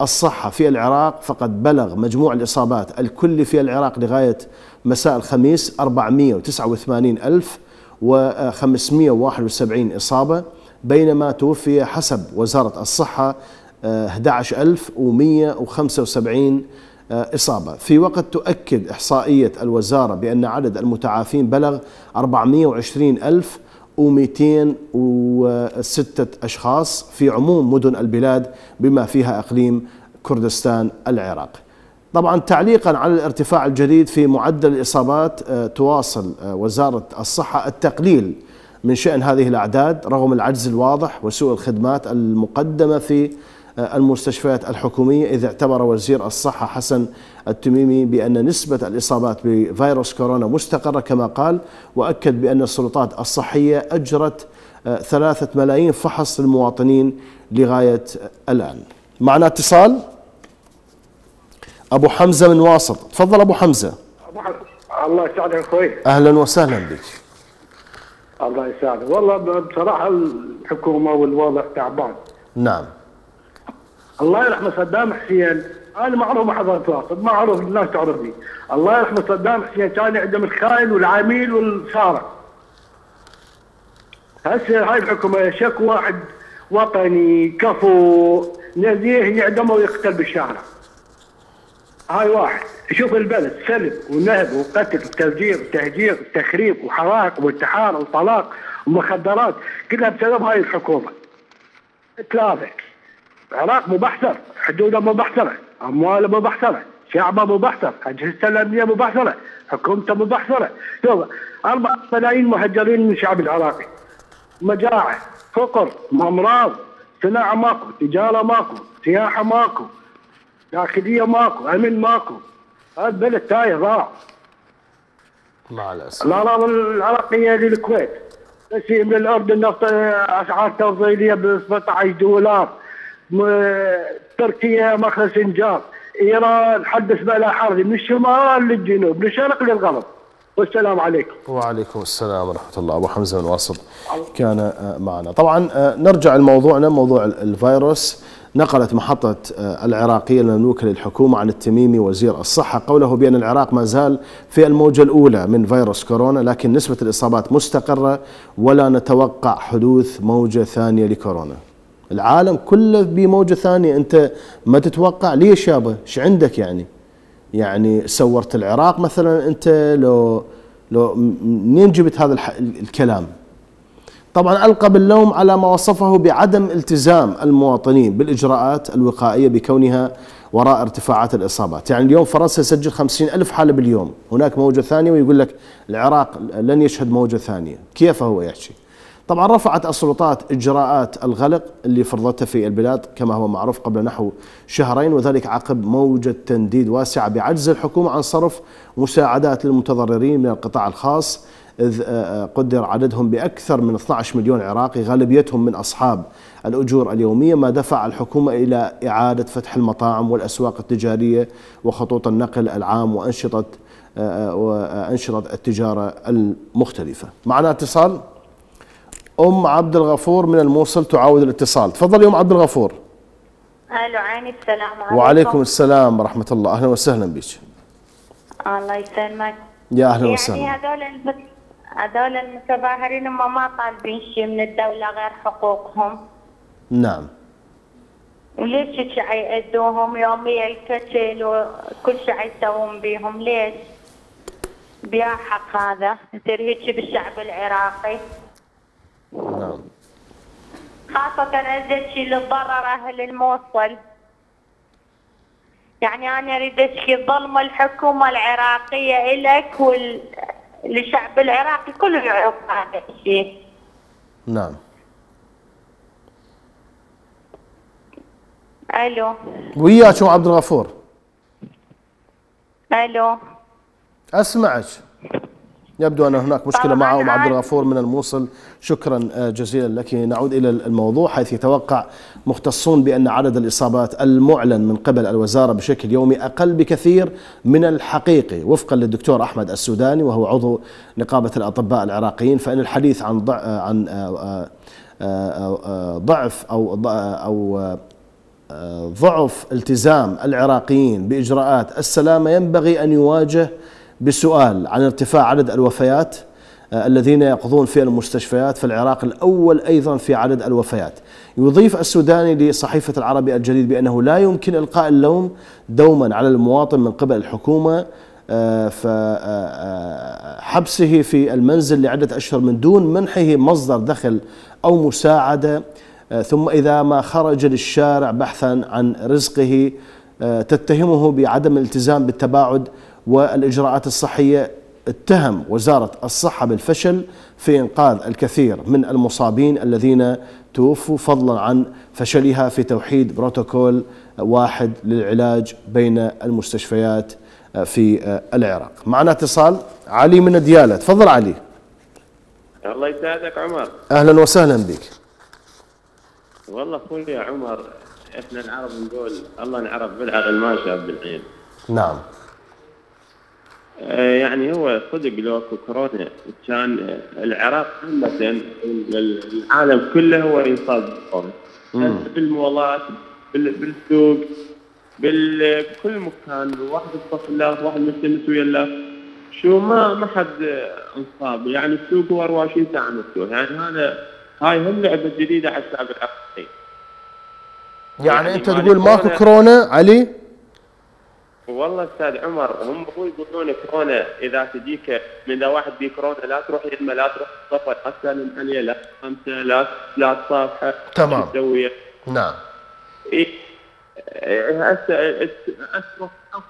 [SPEAKER 2] الصحة في العراق فقد بلغ مجموع الإصابات الكلي في العراق لغاية مساء الخميس 489,571 إصابة بينما توفي حسب وزارة الصحة آه، 11175 آه، إصابة. في وقت تؤكد إحصائية الوزارة بأن عدد المتعافين بلغ 420,206 أشخاص في عموم مدن البلاد بما فيها إقليم كردستان العراق. طبعا تعليقا على الارتفاع الجديد في معدل الإصابات آه، تواصل آه، وزارة الصحة التقليل من شأن هذه الأعداد رغم العجز الواضح وسوء الخدمات المقدمة في المستشفيات الحكومية. إذ اعتبر وزير الصحة حسن التميمي بأن نسبة الإصابات بفيروس كورونا مستقرة كما قال وأكد بأن السلطات الصحية أجرت آه، ثلاثة ملايين فحص للمواطنين لغاية الآن. معنا اتصال؟ أبو حمزة من واسط. تفضل أبو حمزة.
[SPEAKER 18] الله يسعدك أخوي.
[SPEAKER 2] أهلا وسهلا بك.
[SPEAKER 18] الله يسعدك. والله بصراحة الحكومة والوضع تعبان.
[SPEAKER 2] نعم.
[SPEAKER 18] الله يرحمه صدام حسين. أنا معروف مع حضرة واصل معروف الناس تعرفني. الله يرحمه صدام حسين كان يعدم الخاين والعميل والسارق هسه هاي الحكومة شك واحد وطني كفو نزيه يعدمه ويقتل بالشارع. هاي واحد. شوف البلد سلب ونهب وقتل وتفجير وتهجير وتخريب وحرائق وانتحار وطلاق ومخدرات كلها بسبب هاي الحكومة. ثلاثة العراق مبحثر حدوده مبحثرة امواله مبحثرة شعبه مبحثر اجهزته الأمنية مبحثرة حكومته مبحثرة. شوف أربع ملايين مهجرين من الشعب العراقي. مجاعة فقر أمراض صناعة ماكو تجارة ماكو سياحة ماكو داخلية ماكو أمن ماكو. هذا بلد تايه ضاع.
[SPEAKER 2] مع الأسف
[SPEAKER 18] الأراضي العراقية للكويت تسيء من الاردن نفط اسعار تفضيليه ب 17 دولار. تركيا مخرج سنجار إيران حدث بلا حرب من الشمال للجنوب من الشرق للغرب. والسلام عليكم.
[SPEAKER 2] وعليكم السلام ورحمة الله. أبو حمزة من واسط كان آه، معنا. طبعا آه، نرجع لموضوعنا موضوع ال- الفيروس. نقلت محطة آه، العراقية المملوكة للحكومة عن التميمي وزير الصحة. قوله بأن العراق ما زال في الموجة الأولى من فيروس كورونا لكن نسبة الإصابات مستقرة ولا نتوقع حدوث موجة ثانية لكورونا. العالم كله بموجة ثانية. أنت ما تتوقع ليش يابا إيش عندك يعني؟ يعني سورت العراق مثلا أنت لو لو منين جبت هذا الكلام؟ طبعا ألقى باللوم على ما وصفه بعدم التزام المواطنين بالإجراءات الوقائية بكونها وراء ارتفاعات الإصابات، يعني اليوم فرنسا يسجل خمسين ألف حالة باليوم، هناك موجة ثانية ويقول لك العراق لن يشهد موجة ثانية، كيف هو يحكي؟ طبعا رفعت السلطات إجراءات الغلق اللي فرضتها في البلاد كما هو معروف قبل نحو شهرين وذلك عقب موجة تنديد واسعة بعجز الحكومة عن صرف مساعدات للمتضررين من القطاع الخاص إذ آه، قدر عددهم بأكثر من 12 مليون عراقي غالبيتهم من أصحاب الأجور اليومية ما دفع الحكومة إلى إعادة فتح المطاعم والأسواق التجارية وخطوط النقل العام وأنشطة آه، آه، وأنشطة التجارة المختلفة. معنا اتصال؟ أم عبد الغفور من الموصل تعاود الاتصال. تفضل يا أم عبد الغفور.
[SPEAKER 19] ألو عيني السلام عليكم.
[SPEAKER 2] وعليكم السلام ورحمة الله. أهلا وسهلا بك.
[SPEAKER 19] الله يسلمك.
[SPEAKER 2] يا أهلا
[SPEAKER 19] يعني
[SPEAKER 2] وسهلا.
[SPEAKER 19] هذول الم- هذول المتظاهرين هم ما طالبين شيء من الدولة غير حقوقهم.
[SPEAKER 2] نعم.
[SPEAKER 19] وليش هيك يأدوهم يوميا؟ الكتل وكل شيء يسوون بيهم. ليش؟ بيا حق هذا. يصير هيك بالشعب العراقي.
[SPEAKER 2] نعم.
[SPEAKER 19] خاصة شيء اللي تضرر أهل الموصل. يعني أنا أريد أشكي ظلم الحكومة العراقية إلك والشعب العراقي كله يعرف هذا الشيء
[SPEAKER 2] نعم.
[SPEAKER 19] ألو.
[SPEAKER 2] وياك عبد الغفور؟
[SPEAKER 19] ألو.
[SPEAKER 2] أسمعك. يبدو أن هناك مشكلة
[SPEAKER 19] طبعاً
[SPEAKER 2] مع ام عبد الغفور من الموصل. شكرا آه، جزيلا لك. نعود إلى الموضوع حيث يتوقع مختصون بأن عدد الإصابات المعلن من قبل الوزارة بشكل يومي أقل بكثير من الحقيقي. وفقا للدكتور أحمد السوداني وهو عضو نقابة الأطباء العراقيين فإن الحديث عن ضع آه، عن آه، ضعف أو ض- أو آه، آه، ضعف التزام العراقيين بإجراءات السلامة ينبغي أن يواجه بسؤال عن ارتفاع عدد الوفيات آه، الذين يقضون في المستشفيات في العراق الأول أيضا في عدد الوفيات. يضيف السوداني لصحيفة العربي الجديد بأنه لا يمكن إلقاء اللوم دوما على المواطن من قبل الحكومة فحبسه في المنزل لعدة أشهر من دون منحه مصدر دخل أو مساعدة آه، ثم إذا ما خرج للشارع بحثا عن رزقه آه، تتهمه بعدم الالتزام بالتباعد والإجراءات الصحية اتهم وزارة الصحة بالفشل في إنقاذ الكثير من المصابين الذين توفوا فضلا عن فشلها في توحيد بروتوكول واحد للعلاج بين المستشفيات في العراق. معنا اتصال علي من ديالة. تفضل علي.
[SPEAKER 9] الله يسعدك عمر.
[SPEAKER 2] أهلا وسهلا بك.
[SPEAKER 9] والله أخوي يا عمر إحنا العرب نقول الله نعرف بالعقل ما شاف بالعين
[SPEAKER 2] نعم.
[SPEAKER 9] يعني هو صدق لو أكو كورونا كان آه، العراق عامة العالم كله هو يصاب بالكورونا. بالمولات بال- بالسوق بال- بكل مكان واحد يصطف الله واحد ملتمس ويا الله. شو ما ما حد آه، انصاب. يعني السوق هو 24 ساعة مفتوح يعني هذا هاي هم لعبة جديدة على الشعب العراقي
[SPEAKER 2] يعني أنت
[SPEAKER 9] مالي
[SPEAKER 2] تقول ماكو.
[SPEAKER 9] كورونا
[SPEAKER 2] علي؟
[SPEAKER 9] والله أستاذ عمر هم هو يقولون كورونا إذا تجيك من اذا واحد بيه كورونا لا تروح يمه لا تروح السفر لا تسلم عليه لا خمسة لا لا تصافحه
[SPEAKER 2] تمام.
[SPEAKER 9] تسوي
[SPEAKER 2] نعم.
[SPEAKER 9] إيه، إيه، هسه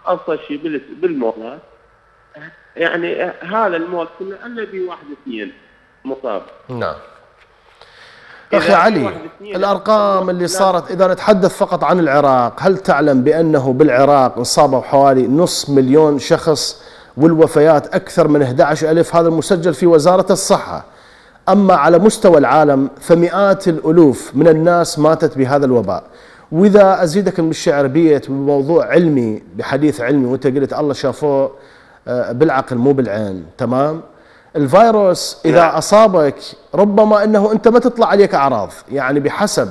[SPEAKER 9] ابسط شيء بال- بالمولات يعني هذا المول كله إلا بيه واحد اثنين مصاب.
[SPEAKER 2] نعم. أخي علي الأرقام اللي صارت إذا نتحدث فقط عن العراق هل تعلم بأنه بالعراق انصابوا حوالي نصف مليون شخص والوفيات أكثر من 11 ألف؟ هذا المسجل في وزارة الصحة. أما على مستوى العالم فمئات الألوف من الناس ماتت بهذا الوباء. وإذا أزيدك من الشعر بيت بموضوع علمي بحديث علمي وأنت قلت الله شافوه آه، بالعقل مو بالعين تمام؟ الفيروس إذا أصابك ربما إنه أنت ما تطلع عليك أعراض. يعني بحسب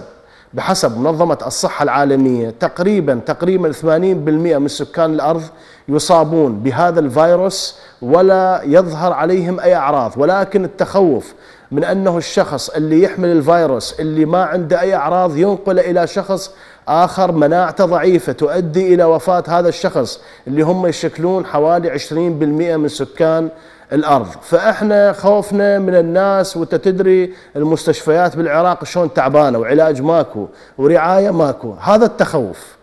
[SPEAKER 2] بحسب منظمة الصحة العالمية تقريبا تقريبا 80% من سكان الأرض يصابون بهذا الفيروس ولا يظهر عليهم أي أعراض. ولكن التخوف من أنه الشخص اللي يحمل الفيروس اللي ما عنده أي أعراض ينقل إلى شخص آخر مناعته ضعيفة تؤدي إلى وفاة هذا الشخص اللي هم يشكلون حوالي 20% من سكان الأرض. فإحنا خوفنا من الناس وأنت تدري المستشفيات بالعراق شلون تعبانة وعلاج ماكو ورعاية ماكو. هذا التخوف.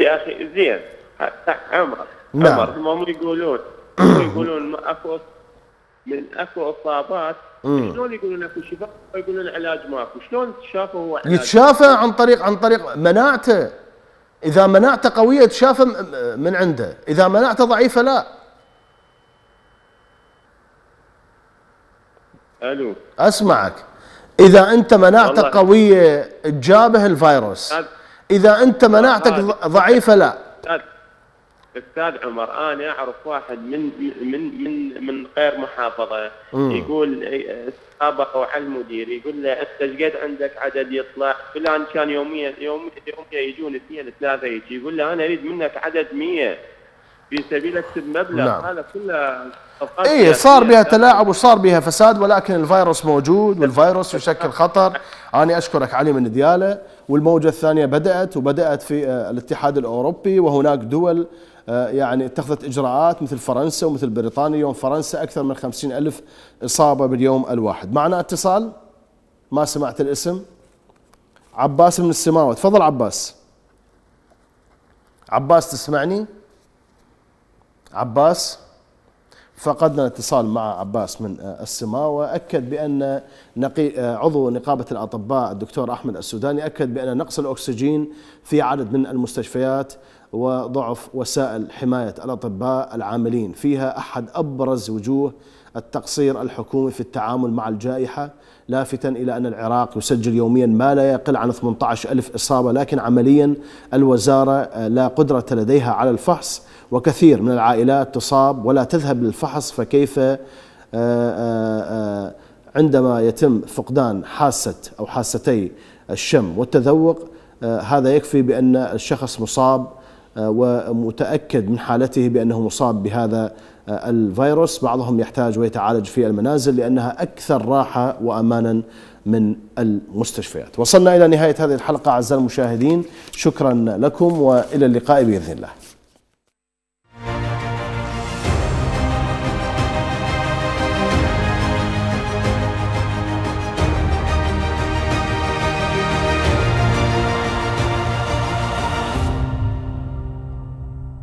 [SPEAKER 9] يا أخي زين. عمر
[SPEAKER 2] نعم.
[SPEAKER 9] عمر هم يقولون <clears throat> يقولون ما أكو من أكو
[SPEAKER 2] أصابات.
[SPEAKER 9] شلون يقولون أكو شفاء ويقولون علاج ماكو. شلون تشافى هو علاج؟
[SPEAKER 2] يتشافى عن طريق عن طريق مناعته. إذا مناعته قوية يتشافى م- من عنده. إذا مناعته ضعيفة لا.
[SPEAKER 9] ألو.
[SPEAKER 2] أسمعك. إذا أنت مناعتك. قوية تجابه الفيروس. إذا أنت مناعتك ضعيفة لا.
[SPEAKER 9] أستاذ. عمر أنا أعرف واحد من من من من غير محافظة.
[SPEAKER 2] مم.
[SPEAKER 9] يقول سابقوا على المدير يقول له انت إيش قد عندك عدد يطلع. فلان كان يوميا يوم يوميا يجون اثنين ثلاثة يجي. يقول له أنا أريد منك عدد 100 في سبيل اكسب مبلغ
[SPEAKER 2] نعم.
[SPEAKER 9] هذا كله
[SPEAKER 2] اي صار. بها تلاعب وصار بها فساد ولكن الفيروس موجود والفيروس <laughs> يشكل خطر. أنا أشكرك علي من ديالة. والموجة الثانية بدأت وبدأت في آه، الاتحاد الأوروبي وهناك دول آه، يعني اتخذت إجراءات مثل فرنسا ومثل بريطانيا. اليوم فرنسا أكثر من خمسين ألف إصابة باليوم الواحد. معنا اتصال؟ ما سمعت الاسم. عباس من السماوه تفضل عباس. عباس تسمعني؟ عباس فقدنا الاتصال مع عباس من آه، السماء وأكد بأن نقي آه، عضو نقابة الأطباء الدكتور أحمد السوداني أكد بأن نقص الأكسجين في عدد من المستشفيات وضعف وسائل حماية الأطباء العاملين. فيها أحد أبرز وجوه التقصير الحكومي في التعامل مع الجائحة لافتا إلى أن العراق يسجل يوميا ما لا يقل عن 18 ألف إصابة لكن عمليا الوزارة آه، لا قدرة لديها على الفحص. وكثير من العائلات تصاب ولا تذهب للفحص فكيف آه، آه، آه، عندما يتم فقدان حاسة أو حاستي الشم والتذوق هذا يكفي بأن الشخص مصاب ومتأكد من حالته بأنه مصاب بهذا الفيروس. بعضهم يحتاج ويتعالج في المنازل لأنها أكثر راحة وأمانا من المستشفيات. وصلنا إلى نهاية هذه الحلقة أعزائي المشاهدين شكرا لكم وإلى اللقاء بإذن الله.